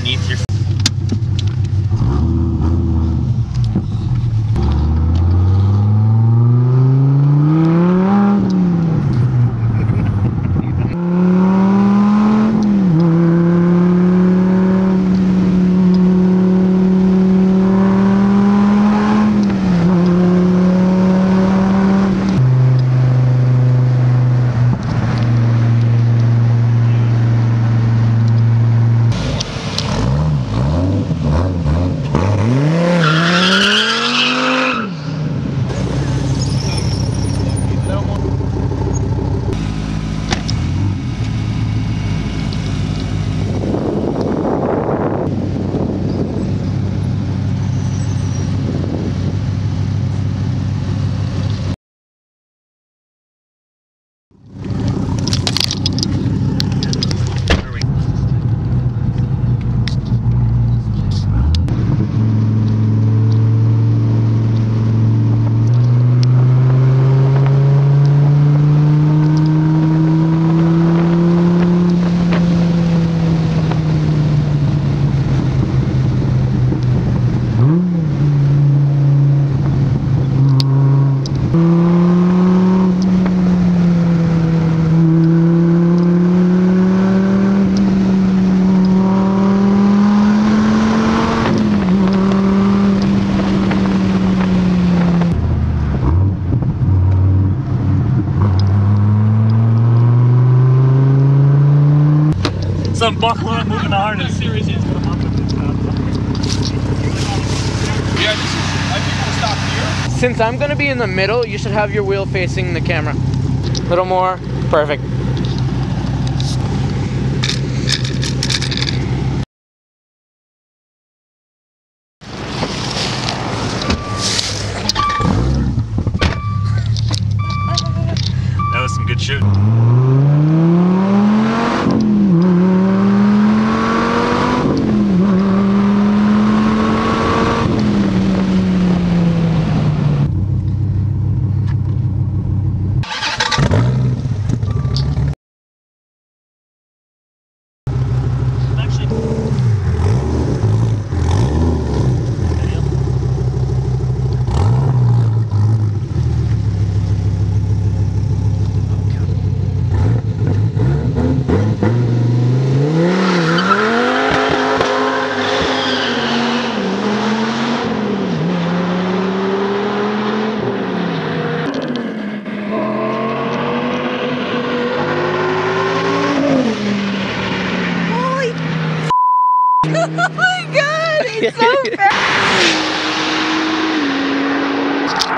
underneath your So I'm buckling up, moving the harness. Yeah, this is, I think we'll stop here. Since I'm gonna be in the middle, you should have your wheel facing the camera. A little more. Perfect.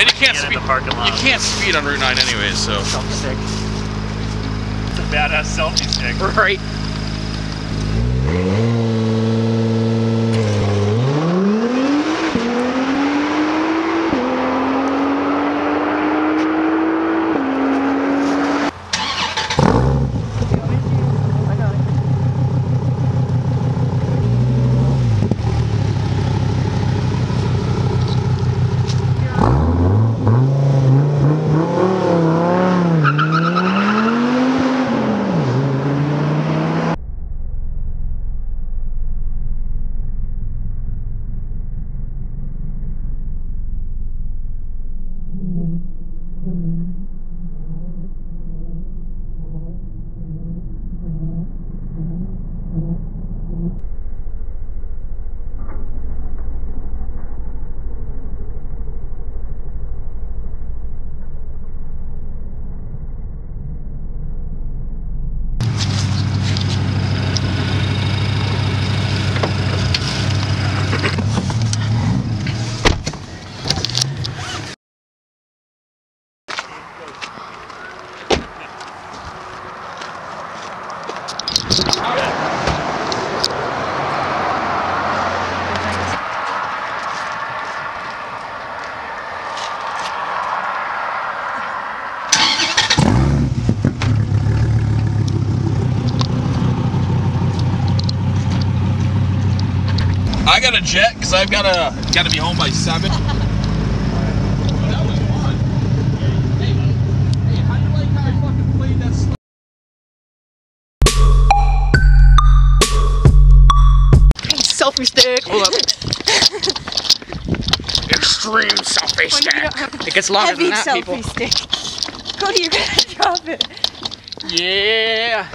And you can't Get in speed. the parking lot. You can't speed on Route 9 anyways, so. Sick. It's a badass selfie stick. Right. I got a jet because I've gotta gotta be home by seven. Selfie stick. Hold up. Extreme selfie When you It gets longer than that, selfie people. stick. Cody, you're gonna drop it. Yeah.